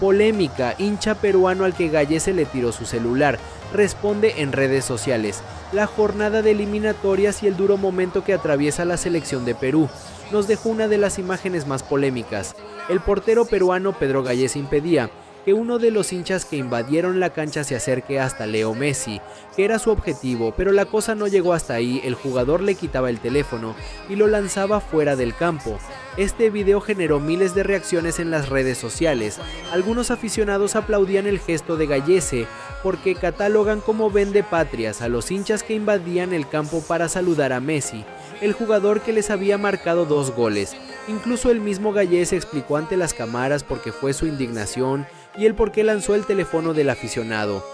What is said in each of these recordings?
Polémica, hincha peruano al que Gallese le tiró su celular, responde en redes sociales. La jornada de eliminatorias y el duro momento que atraviesa la selección de Perú nos dejó una de las imágenes más polémicas. El portero peruano Pedro Gallese impedía que uno de los hinchas que invadieron la cancha se acerque hasta Leo Messi, que era su objetivo, pero la cosa no llegó hasta ahí, el jugador le quitaba el teléfono y lo lanzaba fuera del campo. Este video generó miles de reacciones en las redes sociales. Algunos aficionados aplaudían el gesto de Gallese porque catalogan como vende patrias a los hinchas que invadían el campo para saludar a Messi, el jugador que les había marcado dos goles. Incluso el mismo Gallese explicó ante las cámaras por qué fue su indignación y el por qué lanzó el teléfono del aficionado.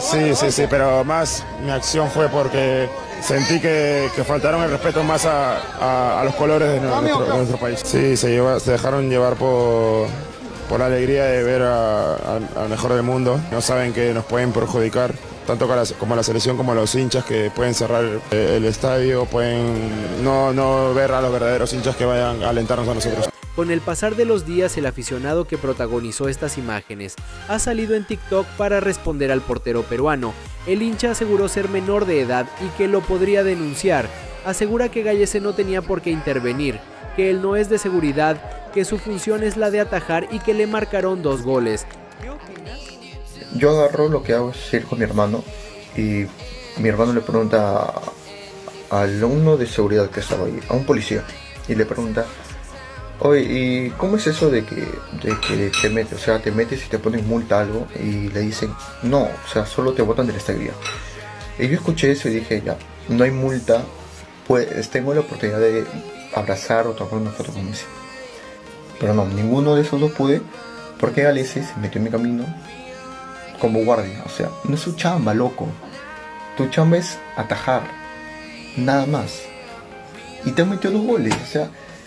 Sí, sí, sí, pero más mi acción fue porque sentí que, faltaron el respeto más a, los colores de nuestro, país. Sí, se, se dejaron llevar por, por la alegría de ver al mejor del mundo. No saben que nos pueden perjudicar, tanto como la selección como los hinchas que pueden cerrar el estadio, pueden no, no ver a los verdaderos hinchas que vayan a alentarnos a nosotros. Con el pasar de los días, el aficionado que protagonizó estas imágenes ha salido en TikTok para responder al portero peruano. El hincha aseguró ser menor de edad y que lo podría denunciar. Asegura que Gallese no tenía por qué intervenir, que él no es de seguridad, que su función es la de atajar y que le marcaron dos goles. Yo agarro lo que hago es ir con mi hermano y mi hermano le pregunta al uno de seguridad que estaba ahí, a un policía, y le pregunta Oye, ¿y cómo es eso de que, de que te metes? O sea, te metes y te ponen multa algo y le dicen, no, o sea, solo te botan del estadio. Y yo escuché eso y dije, ya, no hay multa, pues tengo la oportunidad de abrazar o tomar una foto con Messi. Pero no, ninguno de esos dos pude, porque Galese se metió en mi camino como guardia. O sea, no es su chamba, loco. Tu chamba es atajar, nada más. Y te metió dos goles, o sea